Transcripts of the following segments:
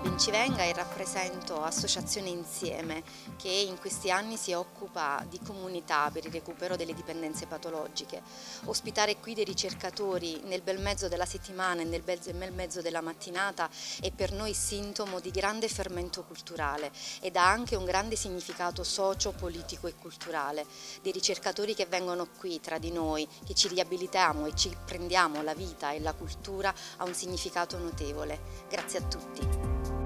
Bencivenga e rappresento Associazione Insieme che in questi anni si occupa di comunità per il recupero delle dipendenze patologiche. Ospitare qui dei ricercatori nel bel mezzo della settimana e nel bel mezzo della mattinata è per noi sintomo di grande fermento culturale ed ha anche un grande significato socio, politico e culturale. Dei ricercatori che vengono qui tra di noi, che ci riabilitiamo e ci prendiamo la vita e la cultura ha un significato notevole. Grazie a tutti.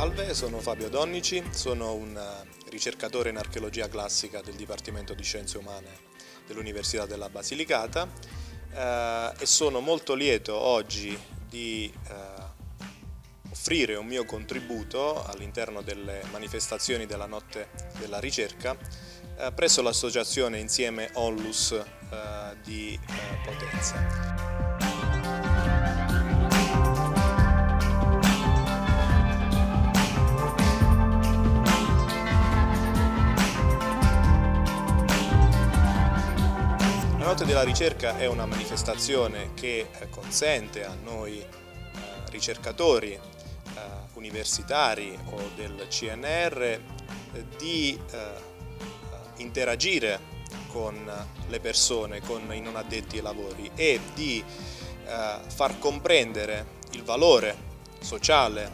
Salve, sono Fabio Donnici, sono un ricercatore in archeologia classica del Dipartimento di Scienze Umane dell'Università della Basilicata eh, e sono molto lieto oggi di eh, offrire un mio contributo all'interno delle manifestazioni della Notte della Ricerca eh, presso l'associazione Insieme Onlus eh, di eh, Potenza. Notte della ricerca è una manifestazione che eh, consente a noi eh, ricercatori eh, universitari o del CNR di interagire con le persone, con i non addetti ai lavori e di far comprendere il valore sociale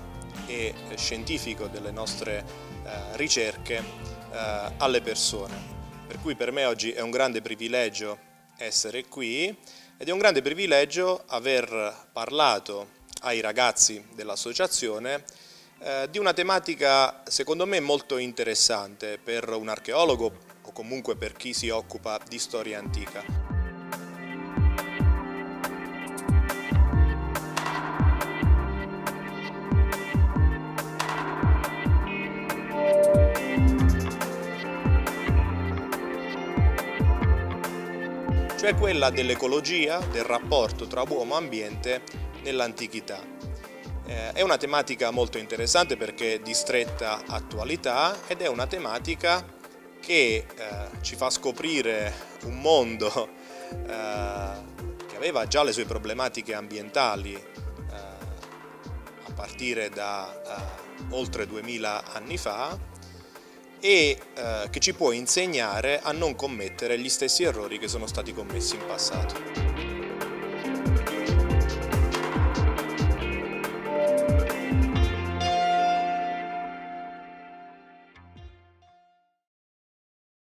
e scientifico delle nostre ricerche alle persone. Per cui per me oggi è un grande privilegio essere qui ed è un grande privilegio aver parlato ai ragazzi dell'associazione eh, di una tematica secondo me molto interessante per un archeologo o comunque per chi si occupa di storia antica. Cioè quella dell'ecologia, del rapporto tra uomo e ambiente nell'antichità. Eh, è una tematica molto interessante perché di stretta attualità ed è una tematica che eh, ci fa scoprire un mondo eh, che aveva già le sue problematiche ambientali a partire da oltre 2000 anni fa e eh, che ci può insegnare a non commettere gli stessi errori che sono stati commessi in passato.